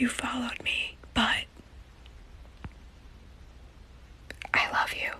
you followed me, but I love you.